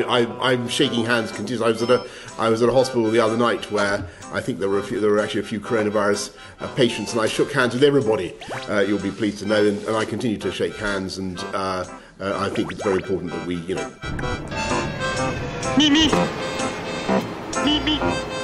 I, am shaking hands continuously. I was at a I was at a hospital the other night where I think there were a few, there were actually a few coronavirus uh, patients, and I shook hands with everybody. Uh, you'll be pleased to know, and, and, I continue to shake hands, and uh, uh I think it's very important that we, you know. Me me me me.